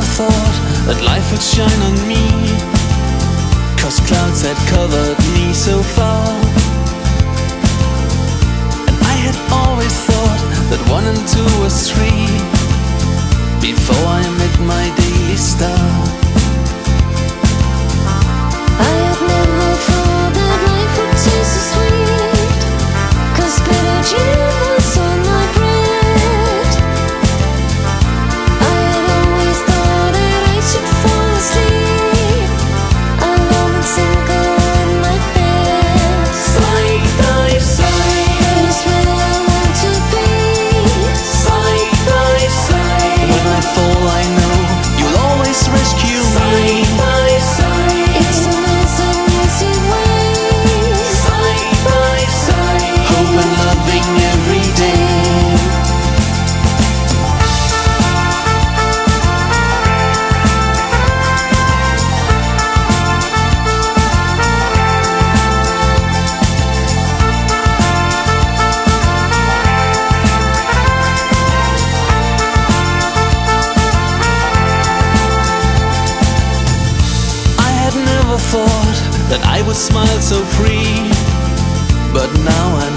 never thought that life would shine on me. Cause clouds had covered me so far. And I had always thought that one and two was three. that I would smile so free. But now I'm